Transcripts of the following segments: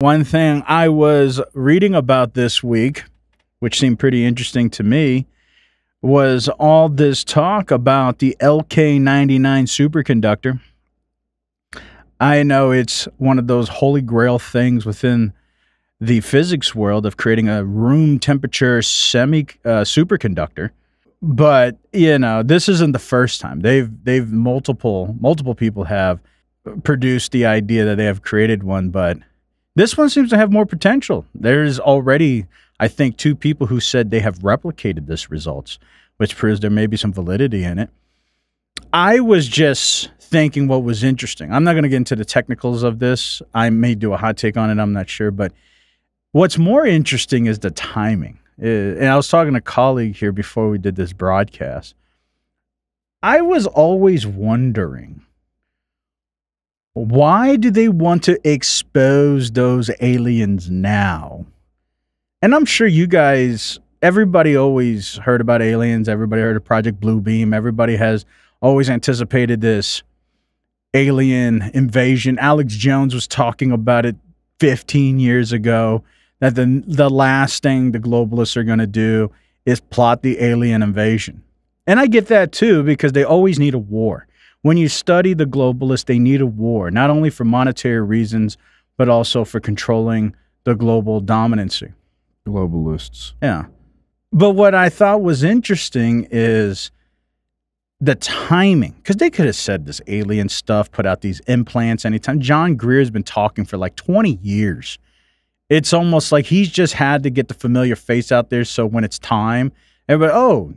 One thing I was reading about this week, which seemed pretty interesting to me, was all this talk about the LK99 superconductor. I know it's one of those holy grail things within the physics world of creating a room temperature semi uh, superconductor. But you know, this isn't the first time they've they've multiple multiple people have produced the idea that they have created one, but this one seems to have more potential. There's already, I think, two people who said they have replicated this results, which proves there may be some validity in it. I was just thinking what was interesting. I'm not going to get into the technicals of this. I may do a hot take on it. I'm not sure, but What's more interesting is the timing. Uh, and I was talking to a colleague here before we did this broadcast. I was always wondering why do they want to expose those aliens now? And I'm sure you guys, everybody always heard about aliens. Everybody heard of Project Bluebeam. Everybody has always anticipated this alien invasion. Alex Jones was talking about it 15 years ago that the the last thing the globalists are going to do is plot the alien invasion. And I get that too because they always need a war. When you study the globalists, they need a war, not only for monetary reasons, but also for controlling the global dominancy. Globalists. Yeah. But what I thought was interesting is the timing, because they could have said this alien stuff, put out these implants anytime. John Greer's been talking for like 20 years it's almost like he's just had to get the familiar face out there so when it's time, everybody, oh,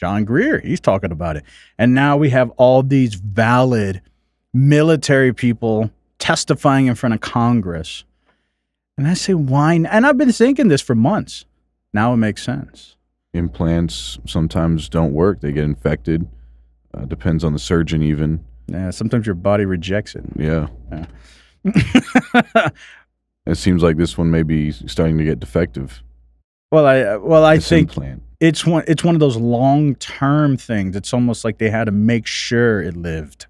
John Greer, he's talking about it. And now we have all these valid military people testifying in front of Congress. And I say, why? And I've been thinking this for months. Now it makes sense. Implants sometimes don't work, they get infected. Uh, depends on the surgeon, even. Yeah, sometimes your body rejects it. Yeah. yeah. It seems like this one may be starting to get defective. Well, I well I think implant. It's one it's one of those long term things. It's almost like they had to make sure it lived.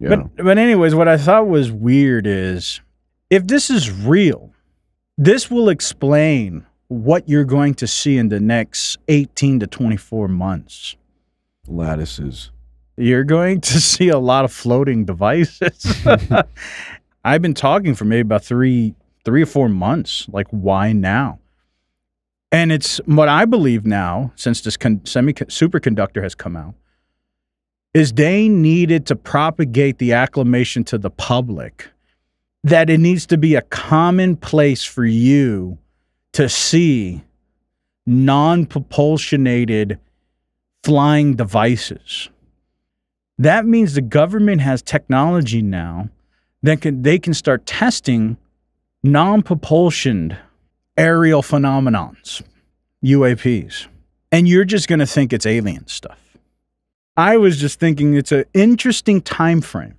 Yeah. But but anyways, what I thought was weird is if this is real, this will explain what you're going to see in the next 18 to 24 months. Lattices. You're going to see a lot of floating devices. I've been talking for maybe about three, three or four months. Like, why now? And it's what I believe now, since this superconductor has come out, is they needed to propagate the acclamation to the public that it needs to be a common place for you to see non propulsionated flying devices. That means the government has technology now that can, they can start testing non-propulsioned aerial phenomenons, UAPs. And you're just going to think it's alien stuff. I was just thinking it's an interesting time frame.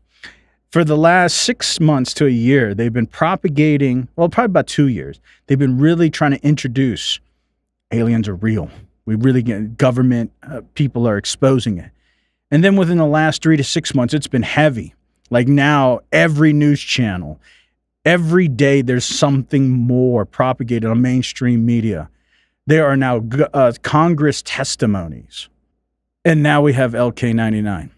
For the last six months to a year, they've been propagating, well, probably about two years, they've been really trying to introduce aliens are real. We really get government uh, people are exposing it. And then within the last three to six months, it's been heavy like now, every news channel, every day there's something more propagated on mainstream media. There are now uh, Congress testimonies. And now we have LK99.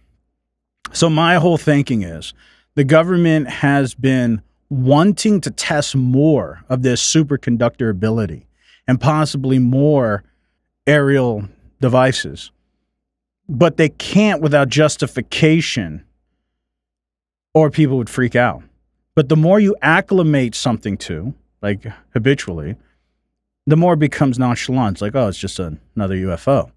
So, my whole thinking is the government has been wanting to test more of this superconductor ability and possibly more aerial devices. But they can't without justification or people would freak out. But the more you acclimate something to, like habitually, the more it becomes nonchalant. It's like, oh, it's just another UFO.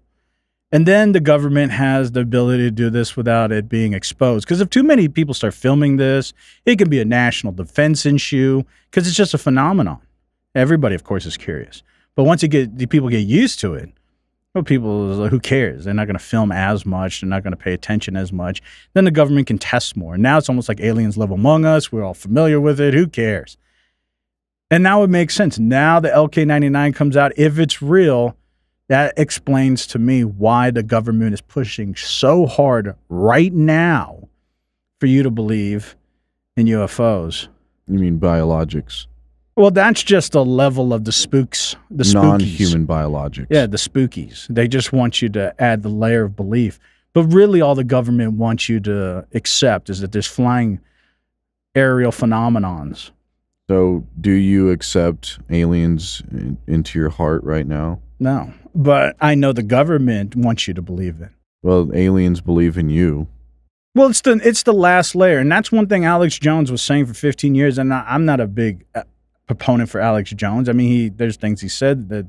And then the government has the ability to do this without it being exposed. Because if too many people start filming this, it can be a national defense issue because it's just a phenomenon. Everybody, of course, is curious. But once you get the people get used to it, well, people, who cares? They're not going to film as much. They're not going to pay attention as much. Then the government can test more. Now it's almost like aliens live among us. We're all familiar with it. Who cares? And now it makes sense. Now the LK99 comes out. If it's real, that explains to me why the government is pushing so hard right now for you to believe in UFOs. You mean biologics? Well, that's just a level of the spooks, the spookies. non-human biologics. Yeah, the spookies. They just want you to add the layer of belief. But really, all the government wants you to accept is that there's flying aerial phenomenons. So, do you accept aliens in, into your heart right now? No, but I know the government wants you to believe it. Well, aliens believe in you. Well, it's the it's the last layer, and that's one thing Alex Jones was saying for 15 years. And I, I'm not a big proponent for Alex Jones. I mean, he there's things he said that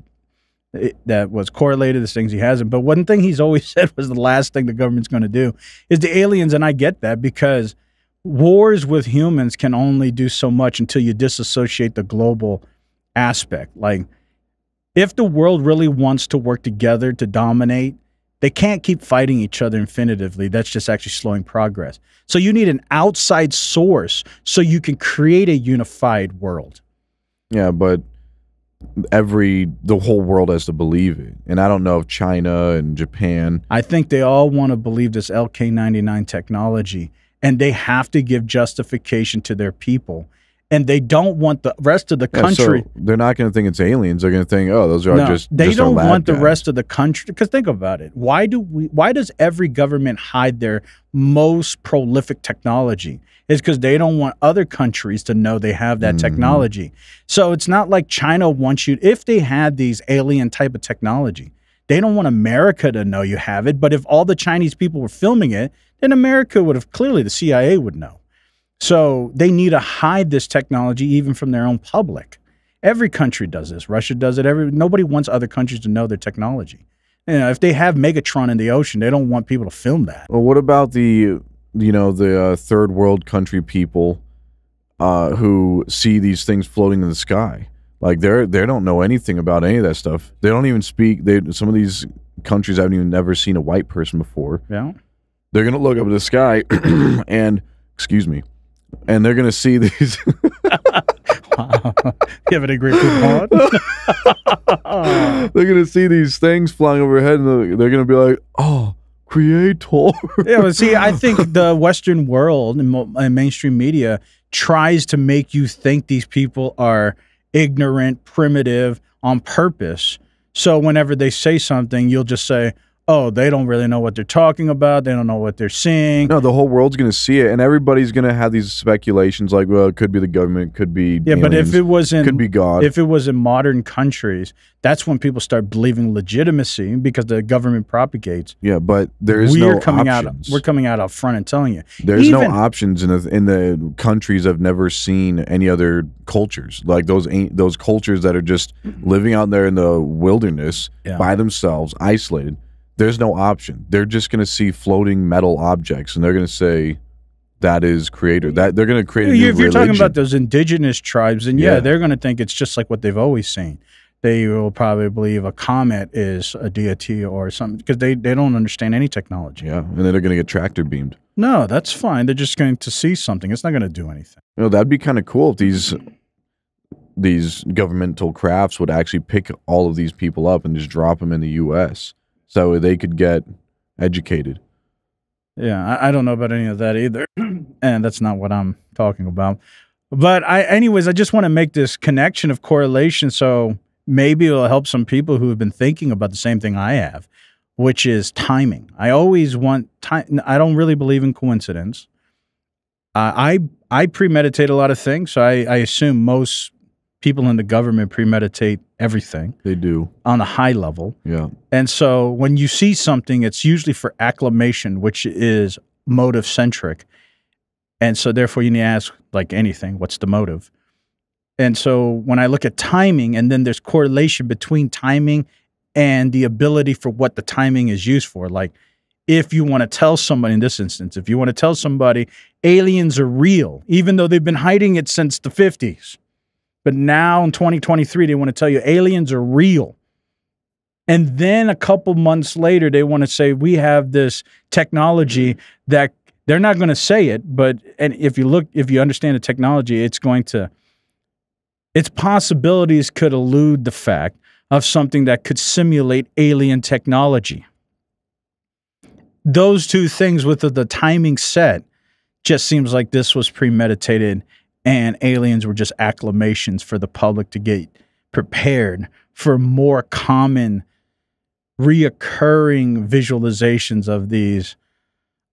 that was correlated. There's things he hasn't. But one thing he's always said was the last thing the government's going to do is the aliens, and I get that because wars with humans can only do so much until you disassociate the global aspect. Like, if the world really wants to work together to dominate, they can't keep fighting each other infinitively. That's just actually slowing progress. So you need an outside source so you can create a unified world. Yeah, but every the whole world has to believe it. And I don't know if China and Japan I think they all want to believe this LK99 technology and they have to give justification to their people. And they don't want the rest of the Yeah, country. so they're not going to think it's aliens. They're going to think, oh, those are No, just they just don't want the rest of the country because think about it. Why do we? Why does every government hide their most prolific technology? It's because they don't want other countries to know they have that Mhm. technology. So it's not like China wants you. If they had these alien type of technology, they don't want America to know you have it. But if all the Chinese people were filming it, then America would have clearly the CIA would know. So they need to hide this technology even from their own public. Every country does this. Russia does it. Every nobody wants other countries to know their technology. You know, if they have Megatron in the ocean, they don't want people to film that. Well, what about the you know the uh, third world country people uh, who see these things floating in the sky? Like they're they don't know anything about any of that stuff. They don't even speak. They some of these countries haven't even never seen a white person before. Yeah. They're gonna look up at the sky and excuse me, and they're gonna see these. Give it a great coupon. they're gonna see these things flying overhead, and they're, they're gonna be like, "Oh, creator." yeah, but see, I think the Western world and, mo- and mainstream media tries to make you think these people are ignorant, primitive on purpose. So whenever they say something, you'll just say, "Oh, they don't really know what they're talking about. They don't know what they're seeing." No, the whole world's going to see it, and everybody's going to have these speculations like, well, it could be the government, could be yeah, but if it was in could be God. if it was in modern countries, that's when people start believing legitimacy because the government propagates. yeah, but there is we're no coming options. out. We're coming out up front and telling you. There's no options in the in the countries I've never seen any other cultures like those ain't those cultures that are just living out there in the wilderness Yeah. by themselves, isolated. There's no option. They're just going to see floating metal objects, and they're going to say that is creator. That they're going to create a new if you're talking about those indigenous tribes, then yeah, Yeah. they're going to think it's just like what they've always seen. They will probably believe a comet is a deity or something because they, they don't understand any technology. yeah, and then they're going to get tractor beamed. No, that's fine. They're just going to see something. It's not going to do anything. You know, that'd be kind of cool if these these governmental crafts would actually pick all of these people up and just drop them in the U.S. so they could get educated. Yeah, I, I don't know about any of that either, and that's not what I'm talking about. But I, anyways, I just want to make this connection of correlation, so maybe it'll help some people who have been thinking about the same thing I have, which is timing. I always want time. I don't really believe in coincidence. Uh, I I premeditate a lot of things, so I, I assume most people in the government premeditate everything They do, on a high level. yeah. And so when you see something, it's usually for acclamation, which is motive centric. And so therefore you need to ask, like anything, what's the motive? And so when I look at timing, and then there's correlation between timing and the ability for what the timing is used for. Like if you want to tell somebody in this instance, if you want to tell somebody aliens are real, even though they've been hiding it since the 50s. But now in 2023, they want to tell you aliens are real. And then a couple months later, they want to say, we have this technology that they're not going to say it, but and if you look, if you understand the technology, it's going to, its possibilities could elude the fact of something that could simulate alien technology. Those two things with the, the timing set just seems like this was premeditated and aliens were just acclamations for the public to get prepared for more common reoccurring visualizations of these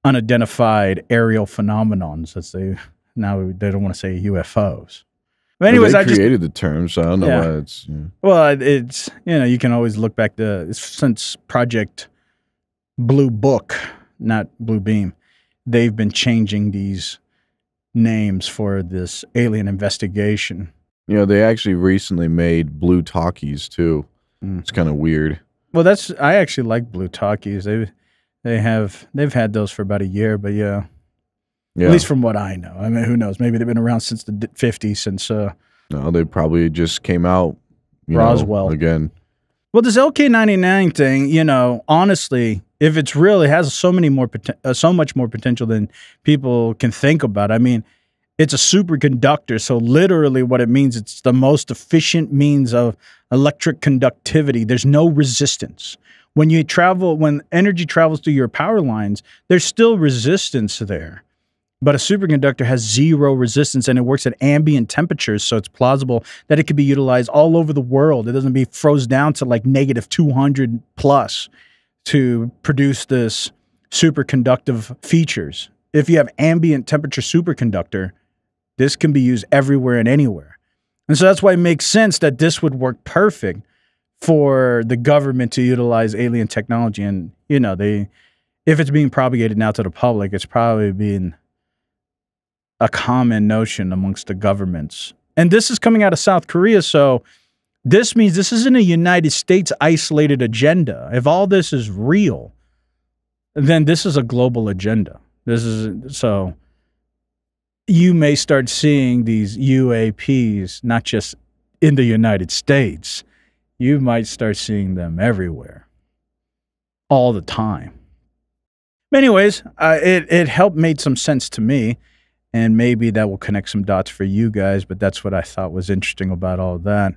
unidentified aerial phenomenons as they now they don't want to say UFOs. But anyways, they I just created the term, so I don't know Yeah. why it's. Well, it's you know you can always look back to since Project Blue Book, not Blue Beam, they've been changing these names for this alien investigation. You know, they actually recently made blue talkies too. Mm. It's kind of weird. Well, that's I actually like Blue Talkies. They they have they've had those for about a year, but yeah, Yeah. at least from what I know. I mean, who knows? Maybe they've been around since the '50s, since uh, no, they probably just came out. You know, Roswell. again. Well, this LK99 thing, you know, honestly, if it's real, it has so many more, uh, so much more potential than people can think about. I mean, it's a superconductor, so literally, what it means, it's the most efficient means of electric conductivity. There's no resistance. When you travel, when energy travels through your power lines, there's still resistance there. But a superconductor has zero resistance and it works at ambient temperatures. So it's plausible that it could be utilized all over the world. It doesn't be froze down to like negative 200 plus to produce this superconductive features. If you have ambient temperature superconductor, this can be used everywhere and anywhere. And so that's why it makes sense that this would work perfect for the government to utilize alien technology. And, you know, they, if it's being propagated now to the public, it's probably being a common notion amongst the governments. And this is coming out of South Korea. So this means this isn't a United States isolated agenda. If all this is real, then this is a global agenda. This is so you may start seeing these UAPs not just in the United States, you might start seeing them everywhere all the time. Anyways, uh, it, it helped made some sense to me and maybe that will connect some dots for you guys but that's what i thought was interesting about all that